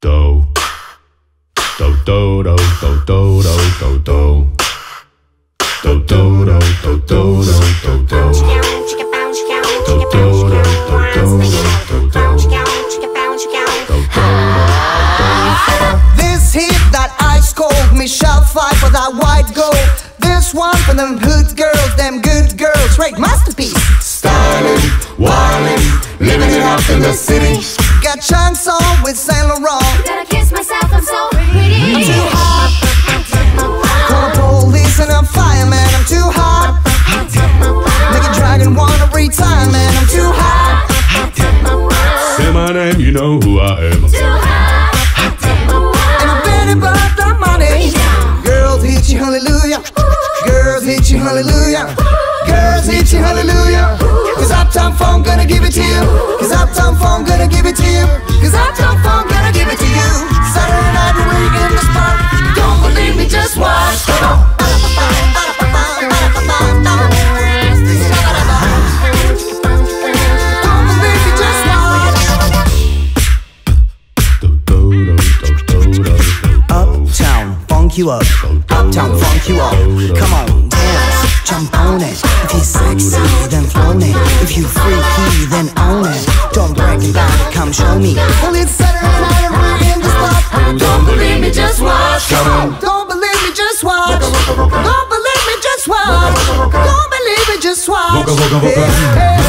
do do do do do do do do do do do do do do do do do This hit that ice cold Michelle Pfeiffer that white gold. This one for them hood girls, them good girls, great masterpiece. Styling, wildin', living it up in the city. Got Chucks on with Saint Laurent. Gotta kiss myself, I'm so pretty. I'm Too hot. Call the police and I'm fireman. I'm too hot. Make a dragon wanna retire, man. I'm too hot. Say my name, you know who I am. Too hot. And I'm ready about the money. Girls hit you, hallelujah. Girls hit you, hallelujah. Girls hit you, hallelujah. Cause Uptown Funk gonna give it to you. Cause Uptown Funk gonna give it to you. You up. Uptown, funk you up. Come on, dance, jump on it. If you're sexy, then flown it. If you freaky, then own it. Don't break it down, come show me. Well, it's Saturday night and we're in the spot. Don't believe me, just watch. Come on. Don't believe me, just watch. Don't believe me, just watch. Don't believe me, just watch. Hey, hey,